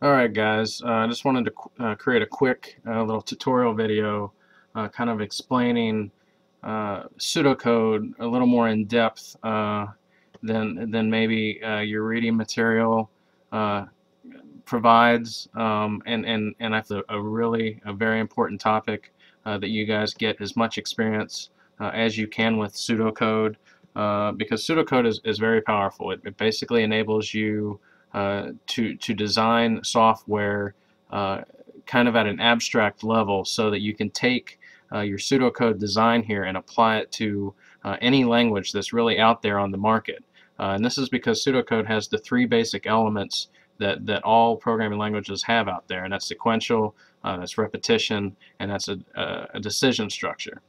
Alright guys, uh, I just wanted to uh, create a quick uh, little tutorial video uh, kind of explaining uh, pseudocode a little more in depth than, than maybe your reading material provides um, and, and, and I have a really a very important topic that you guys get as much experience as you can with pseudocode because pseudocode is, is very powerful. It, it basically enables you to, to design software uh, kind of at an abstract level so that you can take uh, your pseudocode design here and apply it to uh, any language that's really out there on the market. Uh, and this is because pseudocode has the three basic elements that, that all programming languages have out there, and that's sequential, that's repetition, and that's a, a decision structure.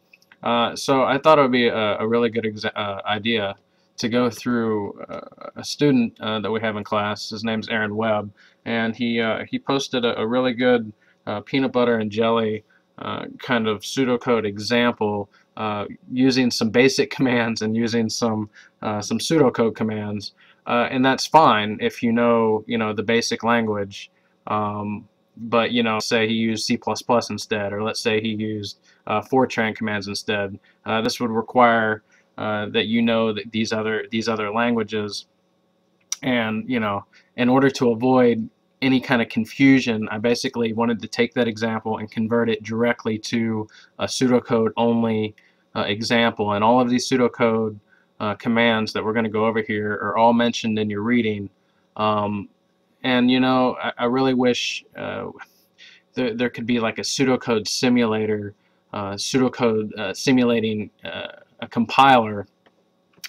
so I thought it would be a, a really good idea to go through uh, a student uh, that we have in class. His name's Aaron Webb, and he uh, he posted a, a really good uh, peanut butter and jelly uh, kind of pseudocode example uh, using some basic commands and using some some pseudocode commands, and that's fine if you know you know the basic language. Um, but you know, say he used C++ instead, or let's say he used Fortran commands instead. this would require uh, that you know that these other these other languages. And you know in order to avoid any kind of confusion I basically wanted to take that example and convert it directly to a pseudocode only uh, example. And all of these pseudocode uh, commands that we're going to go over here are all mentioned in your reading. Um, and you know I, I really wish uh, there, there could be like a pseudocode simulator uh, pseudocode uh, simulating a compiler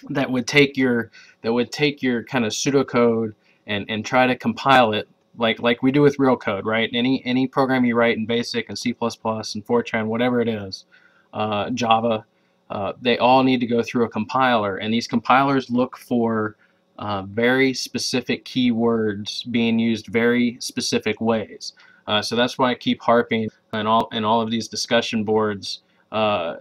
that would take your that would take your kind of pseudocode and and try to compile it like like we do with real code right? Any any program you write in basic and C++ and Fortran whatever it is uh, Java uh, they all need to go through a compiler. And these compilers look for uh, very specific keywords being used very specific ways. Uh, so that's why I keep harping in all in all of these discussion boards uh,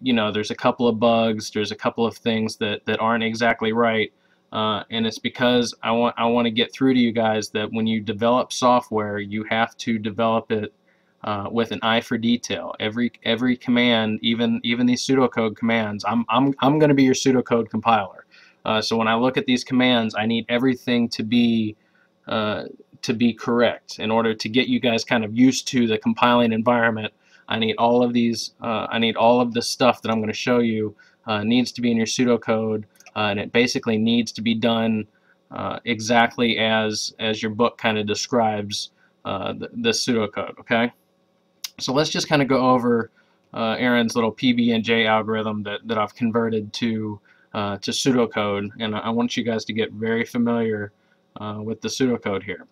you know there's a couple of bugs there's a couple of things that that aren't exactly right uh, and it's because I want I want to get through to you guys that when you develop software you have to develop it uh, with an eye for detail. Every every command even even these pseudocode commands I'm, I'm, I'm gonna be your pseudocode compiler. Uh, so when I look at these commands I need everything to be uh, to be correct in order to get you guys kind of used to the compiling environment I need all of these, uh, I need all of the stuff that I'm going to show you uh, needs to be in your pseudocode uh, and it basically needs to be done uh, exactly as, as your book kind of describes uh, the, the pseudocode, okay? So let's just kind of go over uh, Aaron's little PB&J algorithm that, that I've converted to, to pseudocode and I want you guys to get very familiar with the pseudocode here.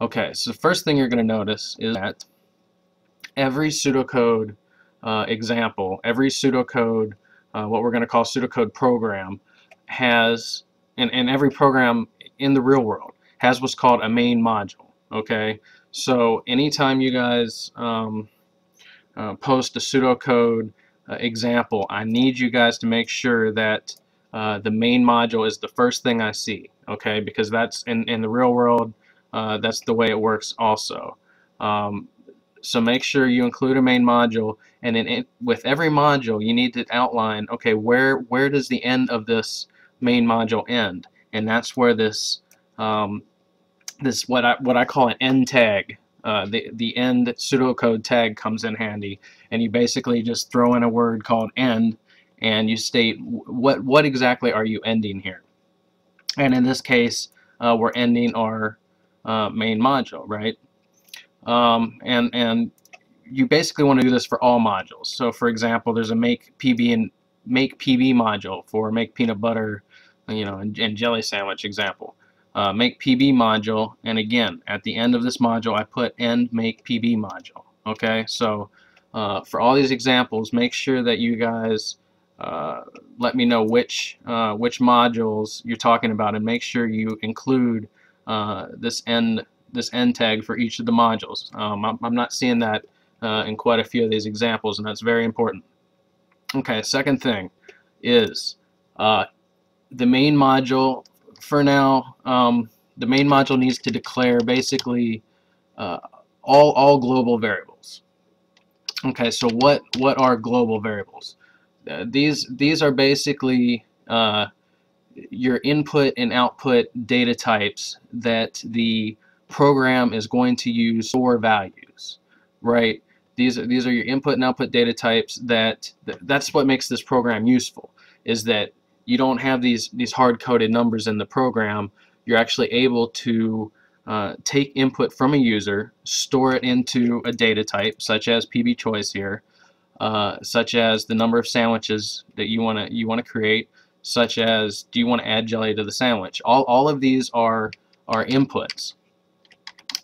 Okay, so the first thing you're going to notice is that every pseudocode uh, example, every pseudocode, uh, what we're going to call pseudocode program, has, and, and every program in the real world has what's called a main module. Okay, so anytime you guys um, uh, post a pseudocode uh, example, I need you guys to make sure that uh, the main module is the first thing I see. Okay, because that's in in the real world, uh, that's the way it works also. Um, so make sure you include a main module, and in it, with every module, you need to outline, okay, where where does the end of this main module end? And that's where this um, this what I what I call an end tag, uh, the the end pseudocode tag comes in handy, and you basically just throw in a word called end, and you state what what exactly are you ending here. And in this case, uh, we're ending our uh, main module, right? Um, and, and you basically want to do this for all modules. So for example, there's a make PB and make PB module for make peanut butter, you know, and, and jelly sandwich example. Uh, make PB module, and again, at the end of this module, I put end make PB module. Okay, so uh, for all these examples, make sure that you guys uh, let me know which uh, which modules you're talking about, and make sure you include uh, this end this end tag for each of the modules. Um, I'm, I'm, not seeing that uh, in quite a few of these examples, and that's very important. Okay, second thing is uh, the main module, for now, um, the main module needs to declare basically uh, all all global variables. Okay, so what what are global variables? Uh, these these are basically uh, your input and output data types that the program is going to use for values, right? These are these are your input and output data types that that's what makes this program useful is that you don't have these these hard-coded numbers in the program. You're actually able to uh, take input from a user, store it into a data type such as PB choice here, uh, such as the number of sandwiches that you want to you want to create, such as do you want to add jelly to the sandwich. All all of these are are inputs.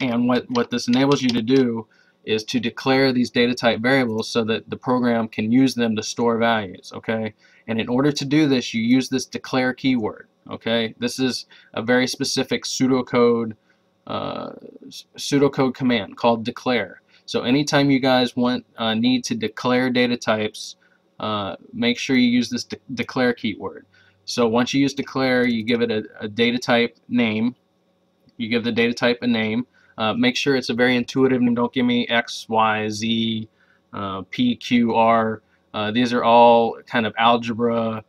And what what this enables you to do is to declare these data type variables so that the program can use them to store values okay? And in order to do this you use this declare keyword okay? This is a very specific pseudocode uh, pseudocode command called declare. So anytime you guys want uh, need to declare data types uh, make sure you use this de declare keyword. So once you use declare you give it a, a data type name. You give the data type a name uh, make sure it's a very intuitive name. Don't give me X, Y, Z, uh, P, Q, R. Uh, these are all kind of algebra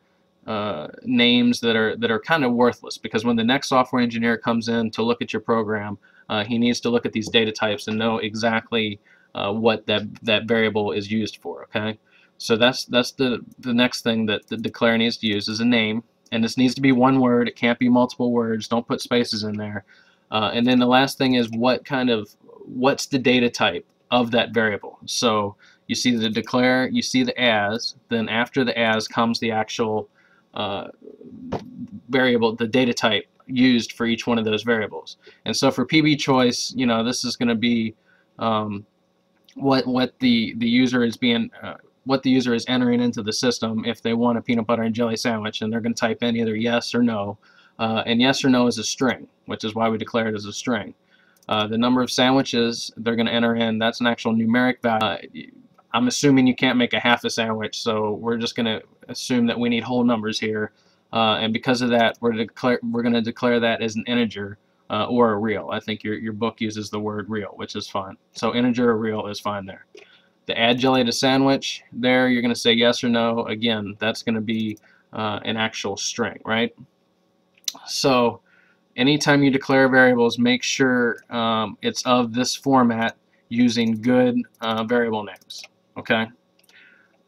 uh, names that are that are kind of worthless because when the next software engineer comes in to look at your program, uh, he needs to look at these data types and know exactly what that that variable is used for. Okay, so that's that's the the next thing that the declare needs to use is a name, and this needs to be one word. It can't be multiple words. Don't put spaces in there. Uh, and then the last thing is what kind of, what's the data type of that variable. So you see the declare, you see the as, then after the as comes the actual uh, variable, the data type used for each one of those variables. And so for PB choice, you know, this is going to be um, what what the the user is being uh, what the user is entering into the system if they want a peanut butter and jelly sandwich and they're going to type in either yes or no uh, and yes or no is a string, which is why we declare it as a string. Uh, the number of sandwiches they're going to enter in, that's an actual numeric value. Uh, I'm assuming you can't make a half a sandwich, so we're just going to assume that we need whole numbers here. Uh, and because of that, we're, declare, we're going to declare that as an integer uh, or a real. I think your, your book uses the word real, which is fine. So integer or real is fine there. The add jelly to sandwich, there you're going to say yes or no. Again, that's going to be uh, an actual string, right? So anytime you declare variables, make sure um, it's of this format using good uh, variable names. Okay,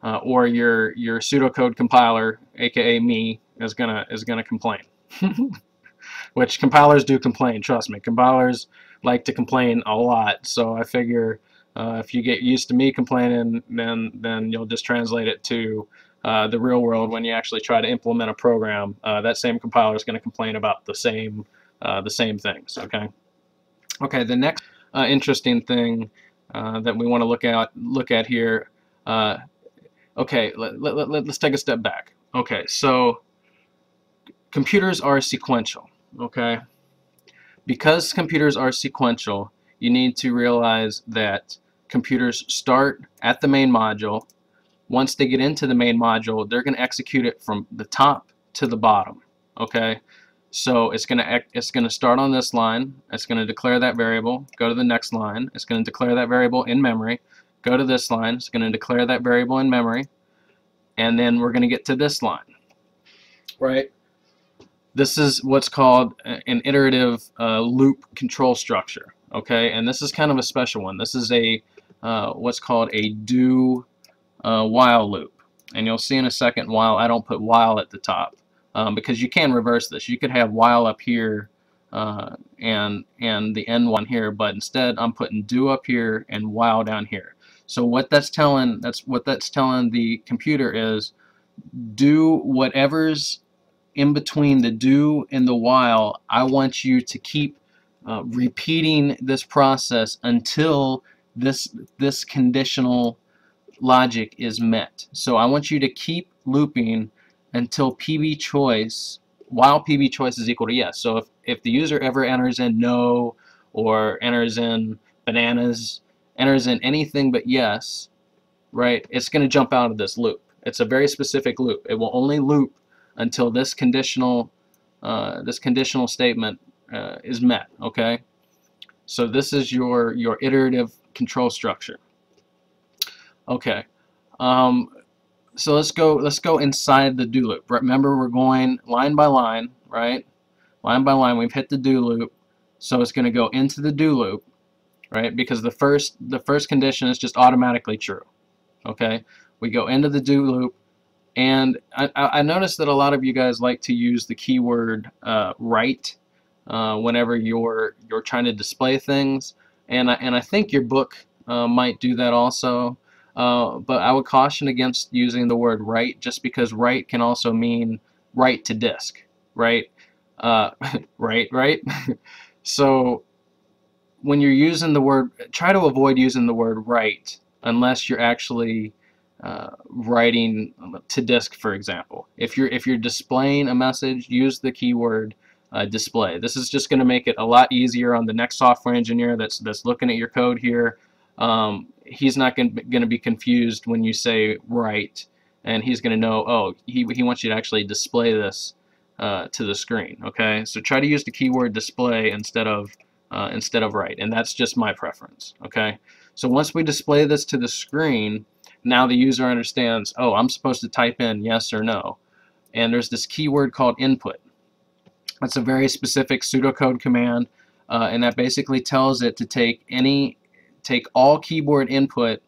uh, or your your pseudocode compiler, aka me, is gonna is gonna complain. Which compilers do complain. Trust me, compilers like to complain a lot. So I figure uh, if you get used to me complaining, then then you'll just translate it to uh, the real world when you actually try to implement a program, uh, that same compiler is going to complain about the same uh, the same things. Okay. Okay. The next uh, interesting thing that we want to look at look at here. okay. Let, let, let, let's take a step back. Okay. So computers are sequential. Okay. Because computers are sequential, you need to realize that computers start at the main module once they get into the main module, they're going to execute it from the top to the bottom. Okay, so it's going to it's going to start on this line. It's going to declare that variable. Go to the next line. It's going to declare that variable in memory. Go to this line. It's going to declare that variable in memory, and then we're going to get to this line. Right. This is what's called an iterative uh, loop control structure. Okay, and this is kind of a special one. This is a uh, what's called a do uh, while loop. And you'll see in a second while I don't put while at the top um, because you can reverse this. You could have while up here uh, and and the end one here, but instead I'm putting do up here and while down here. So what that's telling that's what that's telling the computer is do whatever's in between the do and the while. I want you to keep uh, repeating this process until this this conditional logic is met. So I want you to keep looping until PB choice, while PB choice is equal to yes. So if, if the user ever enters in no or enters in bananas, enters in anything but yes, right, it's going to jump out of this loop. It's a very specific loop. It will only loop until this conditional uh, this conditional statement uh, is met. Okay. So this is your, your iterative control structure. Okay. Um, so let's go let's go inside the do loop. Remember we're going line by line, right? Line by line, we've hit the do loop. So it's going to go into the do loop, right? Because the first the first condition is just automatically true. Okay? We go into the do loop and I, I noticed that a lot of you guys like to use the keyword uh, write uh, whenever you're you're trying to display things and I, and I think your book uh, might do that also uh, but I would caution against using the word write just because write can also mean write to disk, right? Uh, right, right? so when you're using the word, try to avoid using the word write unless you're actually uh, writing to disk, for example. If you're if you're displaying a message, use the keyword uh, display. This is just going to make it a lot easier on the next software engineer that's that's looking at your code here. Um, he's not going to be confused when you say write and he's going to know oh he, he wants you to actually display this uh, to the screen okay? So try to use the keyword display instead of uh, instead of write and that's just my preference okay? So once we display this to the screen now the user understands oh I'm supposed to type in yes or no and there's this keyword called input. That's a very specific pseudocode command uh, and that basically tells it to take any take all keyboard input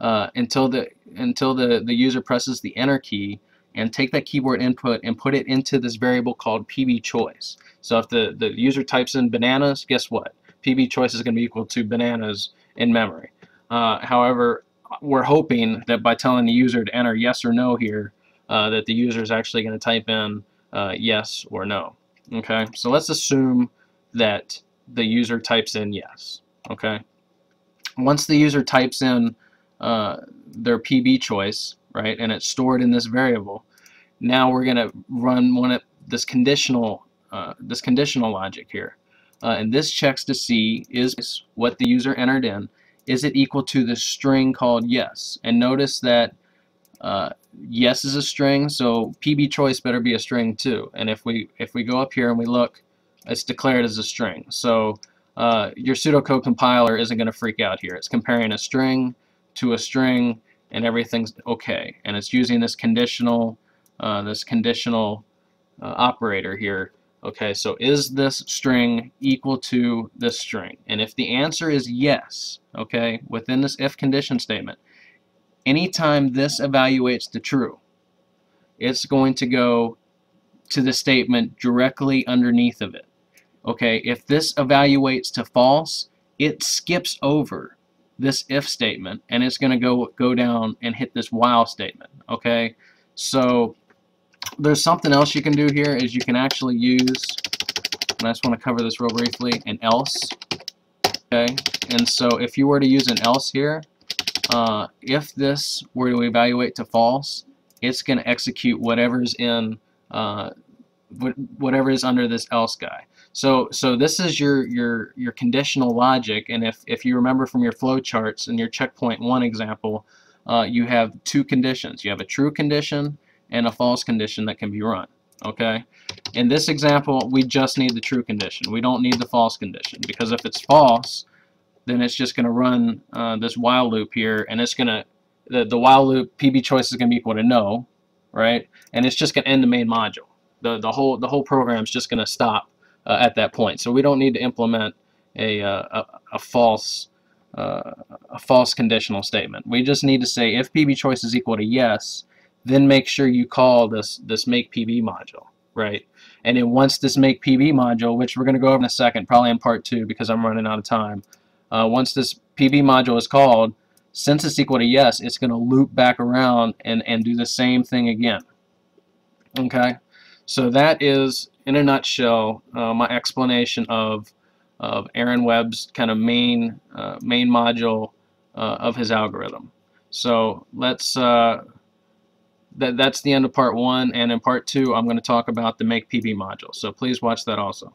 uh, until the until the, the user presses the enter key and take that keyboard input and put it into this variable called PB choice. So if the, the user types in bananas, guess what? PB choice is going to be equal to bananas in memory. Uh, however, we're hoping that by telling the user to enter yes or no here, uh, that the user is actually going to type in uh, yes or no. Okay, so let's assume that the user types in yes. Okay, once the user types in uh, their PB choice, right, and it's stored in this variable, now we're going to run one of this conditional uh, this conditional logic here. Uh, and this checks to see is what the user entered in, is it equal to the string called yes? And notice that uh, yes is a string, so PB choice better be a string too. And if we if we go up here and we look, it's declared as a string. So uh, your pseudocode compiler isn't going to freak out here. It's comparing a string to a string and everything's okay. And it's using this conditional uh, this conditional uh, operator here. Okay, so is this string equal to this string? And if the answer is yes, okay, within this if condition statement, anytime this evaluates to true, it's going to go to the statement directly underneath of it. Okay, if this evaluates to false, it skips over this if statement and it's going to go go down and hit this while statement. Okay, so there's something else you can do here is you can actually use, and I just want to cover this real briefly, an else. Okay, and so if you were to use an else here, uh, if this were to evaluate to false, it's going to execute whatever's in uh, whatever is under this else guy. So so this is your your your conditional logic, and if if you remember from your flowcharts in your checkpoint one example, uh, you have two conditions. You have a true condition and a false condition that can be run. Okay. In this example, we just need the true condition. We don't need the false condition because if it's false, then it's just going to run uh, this while loop here, and it's going to the the while loop PB choice is going to be equal to no, right? And it's just going to end the main module. The the whole the whole program is just going to stop uh, at that point. So we don't need to implement a, uh, a, a, false uh, a false conditional statement. We just need to say if PB choice is equal to yes, then make sure you call this this make PB module, right? And then once this make PB module, which we're going to go over in a second, probably in part two because I'm running out of time. Uh, once this PB module is called, since it's equal to yes, it's going to loop back around and, and do the same thing again. Okay, so that is in a nutshell, uh, my explanation of of Aaron Webb's kind of main uh, main module uh, of his algorithm. So let's uh, that that's the end of part one, and in part two, I'm going to talk about the make PB module. So please watch that also.